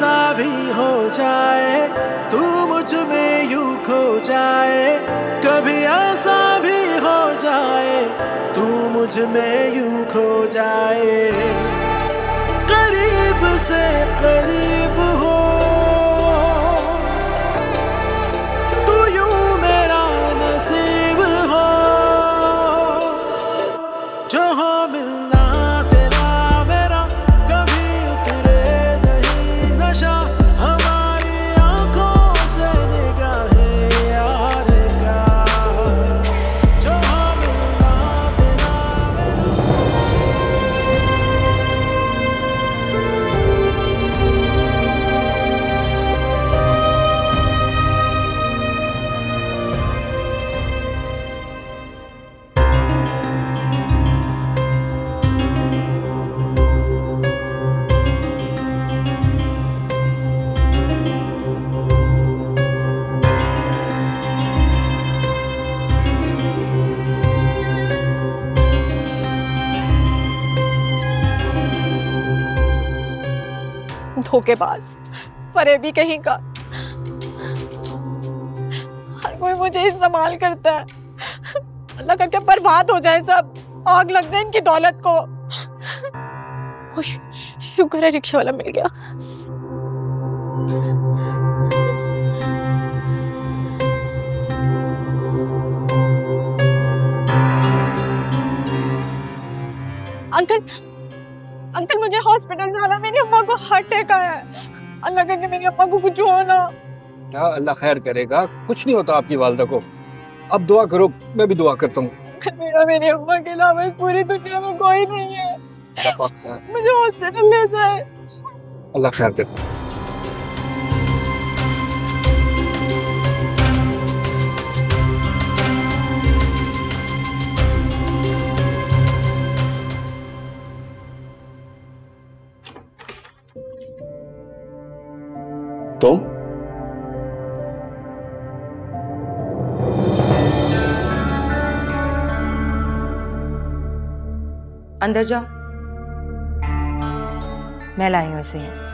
ऐसा भी हो जाए, तू मुझमें यू खो जाए। कभी ऐसा भी हो जाए, तू मुझमें यू खो जाए। करीब से करीब हो धोखेबाज। परे भी कहीं का। हर कोई मुझे इस्तेमाल करता है। अल्लाह करके बर्बाद हो जाए सब। आग लग जाए इनकी दौलत को। शुक्र है रिक्शा वाला मिल गया। अंकल अंकल मुझे हॉस्पिटल जाना मेरी अम्मा को हार्ट अटैक आया है। अल्लाह करके मेरी अम्मा को कुछ हो ना। क्या अल्लाह खैर करेगा? कुछ नहीं होता आपकी वालदा को। अब दुआ करो मैं भी दुआ करता हूँ। मेरा मेरी अम्मा के अलावा इस पूरी दुनिया में कोई नहीं है। मुझे हॉस्पिटल ले जाए। अल्लाह खैर करे। तुम अंदर जाओ। मैं लाई हूँ इसे यहाँ।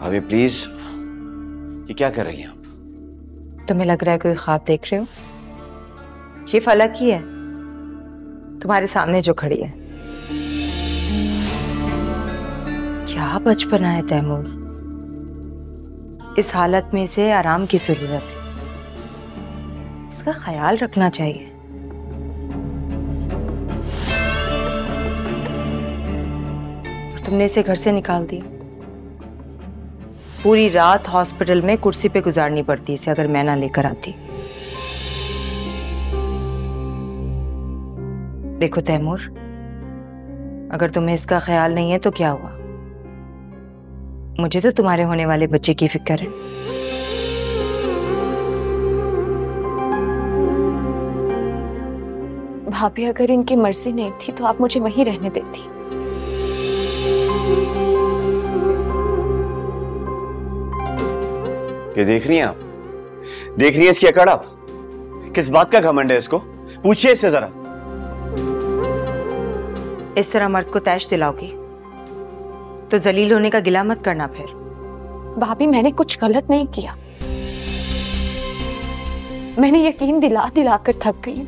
भाभी प्लीज़ ये क्या कर रही हैं आप? तुम्हें लग रहा है कोई ख्वाब देख रहे हो? ये फलक ही है। तुम्हारे सामने जो खड़ी है। क्या बचपना है तैमूर? इस हालत में इसे आराम की ज़रूरत है। इसका ख्याल रखना चाहिए। तुमने इसे घर से निकाल दिया। पूरी रात हॉस्पिटल में कुर्सी पे गुजारनी पड़ती इसे अगर मैं ना लेकर आती। देखो तैमूर अगर तुम्हें इसका ख्याल नहीं है तो क्या हुआ? मुझे तो तुम्हारे होने वाले बच्चे की फ़िक्र है। भाभी अगर इनकी मर्ज़ी नहीं थी तो आप मुझे वहीं रहने देती। ये देख रही हैं आप? देख रही हैं इसकी अकड़ आप? किस बात का घमंड है इसको? पूछिए इससे जरा। इस तरह मर्द को तैश दिलाओगी। तो जलील होने का गिला मत करना फिर। भाभी मैंने कुछ गलत नहीं किया। मैंने यकीन दिला दिला कर थक गई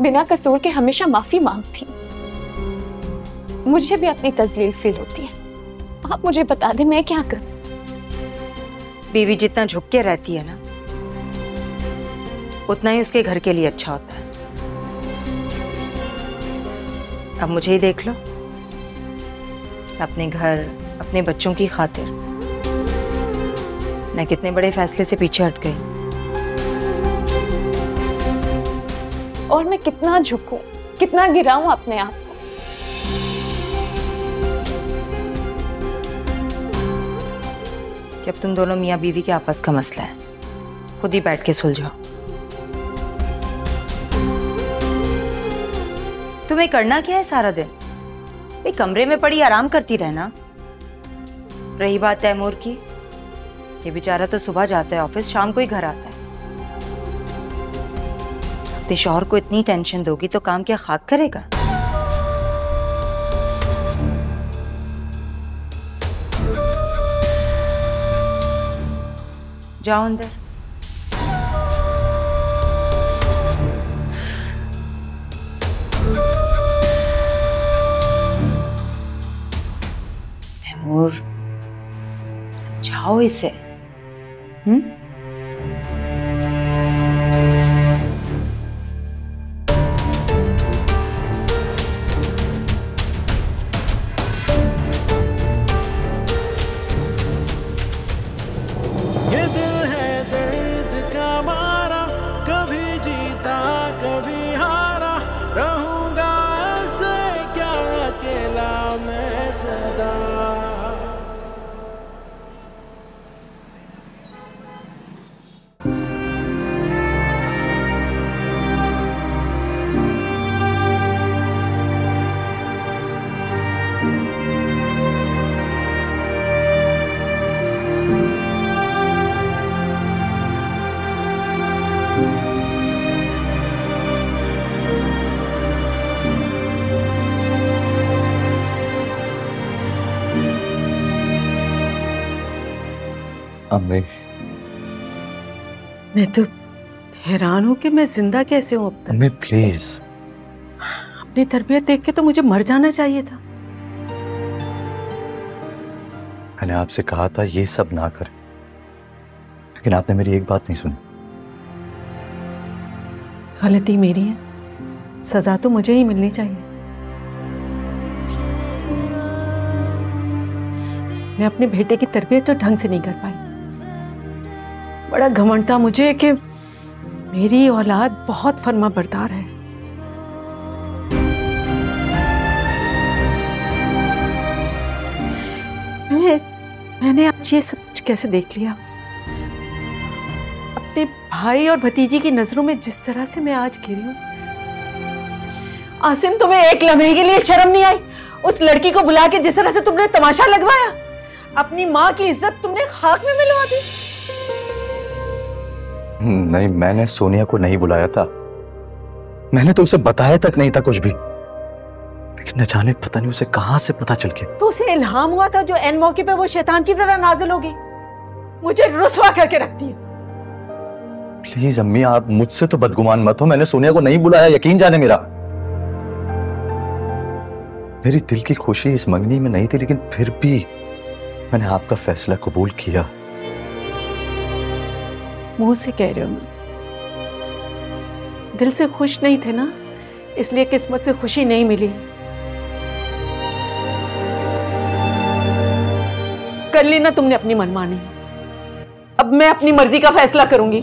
बिना कसूर के हमेशा माफ़ी मांगती। मुझे भी अपनी तजलील फील होती है। आप मुझे बता दें मैं क्या करूँ? बीवी जितना झुक के रहती है ना उतना ही उसके घर के लिए अच्छा होता है। अब मुझे ही देख लो। अपने घर अपने बच्चों की खातिर। मैं कितने बड़े फैसले से पीछे हट गई। और मैं कितना झुकूं कितना गिराऊं अपने आप को। कि अब तुम दोनों मियाँ बीवी के आपस का मसला है। खुद ही बैठ के सुलझाओ। तुम्हें करना क्या है सारा दिन? भाई, कमरे में पड़ी, आराम करती रहना। रही बात तैमूर की, ये बेचारा तो सुबह जाता है ऑफ़िस, शाम को ही घर आता है। अपने शौहर को इतनी टेंशन दोगी तो काम क्या खाक करेगा? जाओ अंदर। 青い背 अम्मी। मैं तो हैरान हूँ कि मैं ज़िंदा कैसे हूँ अब तक। अम्मी प्लीज़ अपनी तरबियत देख के तो मुझे मर जाना चाहिए था। मैंने आपसे कहा था ये सब ना करें। लेकिन आपने मेरी एक बात नहीं सुनी। गलती मेरी है। सजा तो मुझे ही मिलनी चाहिए। मैं अपने बेटे की तरबियत तो ढंग से नहीं कर पाई। बड़ा घमंड था मुझे कि मेरी औलाद बहुत फर्मा बरदार है। मैं, मैंने आज ये सब कुछ कैसे देख लिया? अपने भाई और भतीजी की नज़रों में जिस तरह से मैं आज गिरी हूँ। आसिम, तुम्हें एक लम्हे के लिए शर्म नहीं आई? उस लड़की को बुला के जिस तरह से तुमने तमाशा लगवाया, अपनी माँ की इज़्ज़त तुमने खाक में मिलवा दी। नहीं मैंने सोनिया को नहीं बुलाया था। मैंने तो उसे बताया तक नहीं था कुछ भी। लेकिन न जाने पता नहीं उसे कहाँ से पता चल गया। तो उसे इल्हाम हुआ था जो एन मौके पे वो शैतान की तरह नाजिल होगी मुझे रुसवा करके रखती है प्लीज़ अम्मी आप मुझसे तो बदगुमान मत हो। मैंने सोनिया को नहीं बुलाया यकीन जाने मेरा। मेरी दिल की खुशी इस मंगनी में नहीं थी लेकिन फिर भी मैंने आपका फैसला कबूल किया। मुँह से कह रहे हो ना दिल से खुश नहीं थे ना, इसलिए किस्मत से खुशी नहीं मिली। कर ली ना तुमने अपनी मनमानी। अब मैं अपनी मर्ज़ी का फैसला करूँगी।